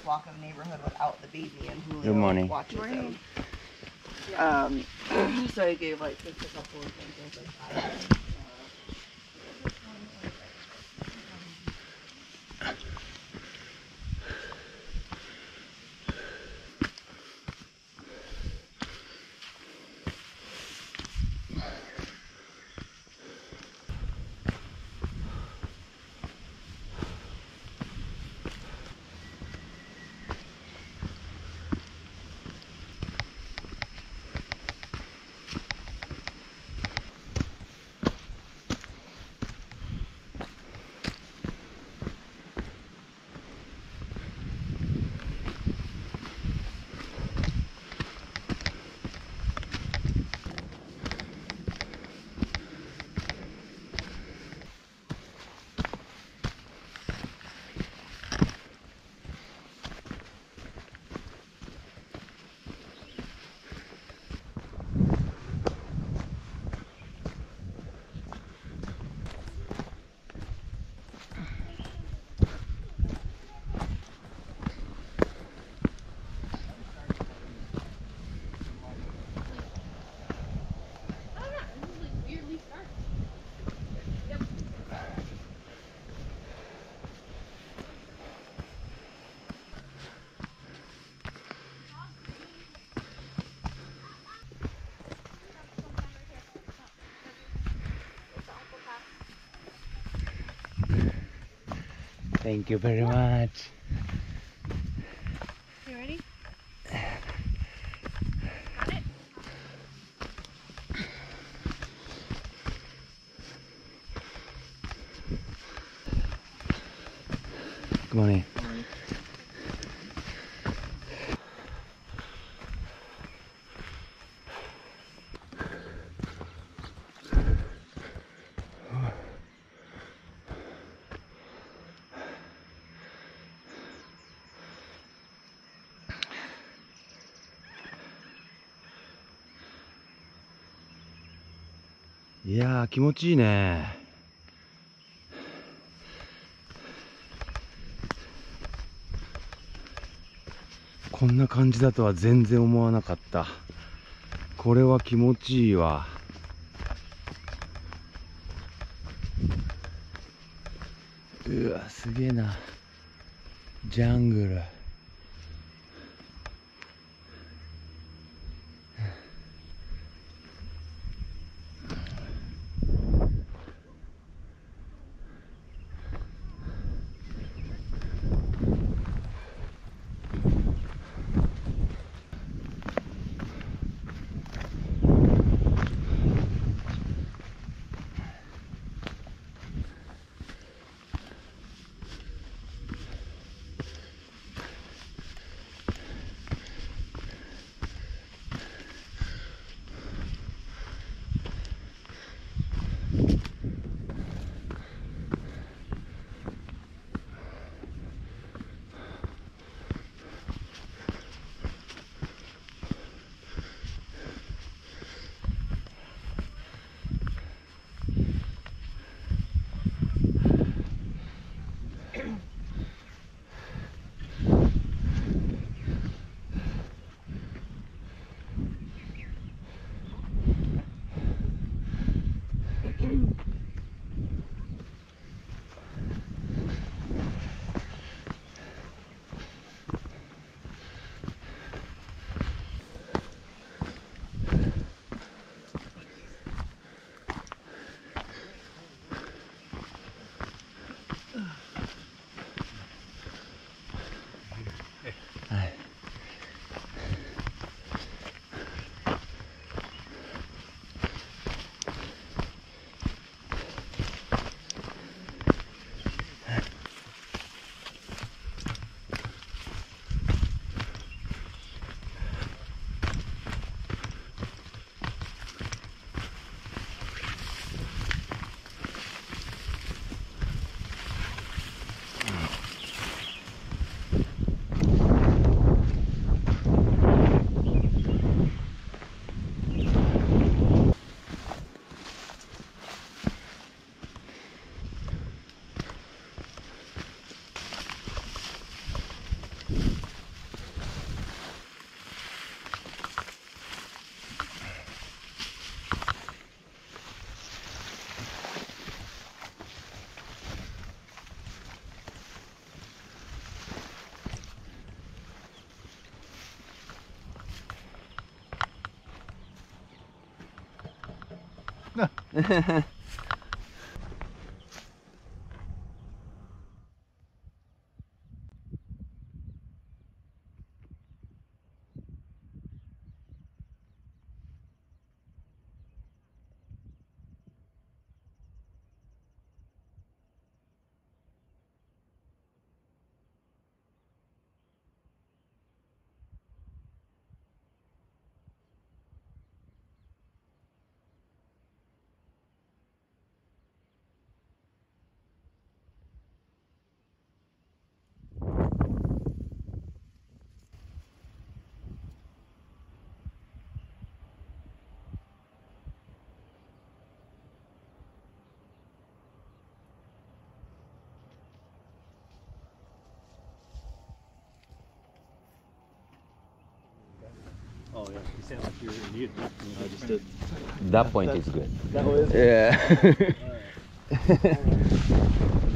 just walk in the neighborhood without the baby and Julio Good morning. watches Morning. him. Um, so I gave like just a couple of examples like that. Thank you very much. You ready? いや気持ちいいね。こんな感じだとは全然思わなかった。これは気持ちいいわ。うわすげえな。ジャングル。な Oh yeah, you sound like you're in. I just did. That point is good. That was Yeah.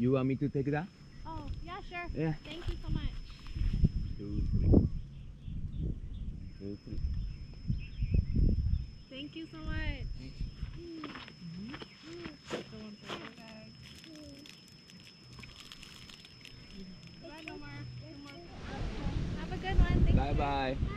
You want me to take that? Oh, yeah, sure. Yeah. Thank you so much. Two, three. Two, three. Thank you so much. The one for your bag. Bye, no more. No more. Have a good one. Thank Bye you. bye.